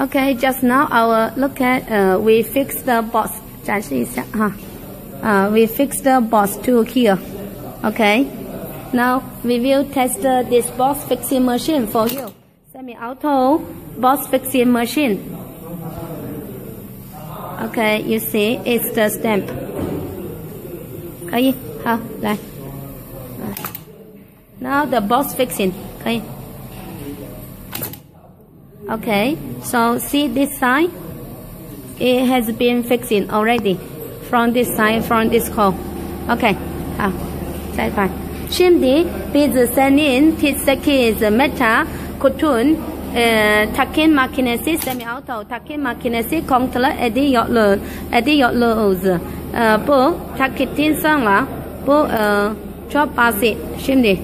Okay, just now our look at uh, we fix the box. 展示一下哈。Uh, we fix the box to here. Okay. Now we will test uh, this box fixing machine for you. Semi-auto box fixing machine. Okay, you see it's the stamp. 可以，好，来。Now the box fixing. 可以。 okay so see this side it has been fixing already from this side from this hole okay ah, side by Şimdi biz senin titsekiz meta kutun uh, e, takim makinesi semi auto takim makinesi kontrol ediyoruz ediyoruz e, uh, bu takitin sonra bu uh, e, çok basit şimdi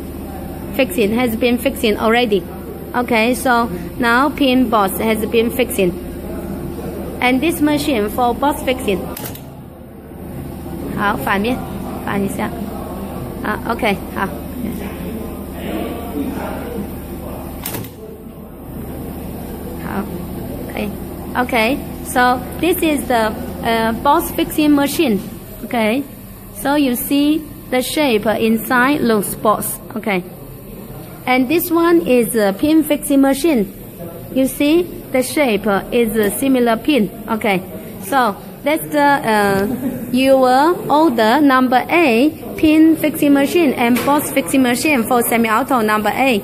fixing has been fixing already. Okay, so now pin box has been fixing. And this machine for box fixing. 好，反面，反一下。好，OK，好。好，可以。Okay, ah, so this is the uh, box fixing machine. Okay, so you see the shape inside looks boss. Okay and this one is a pin fixing machine. You see the shape is a similar pin. Okay, so that's the uh, your order number A pin fixing machine and box fixing machine for semi-auto number A.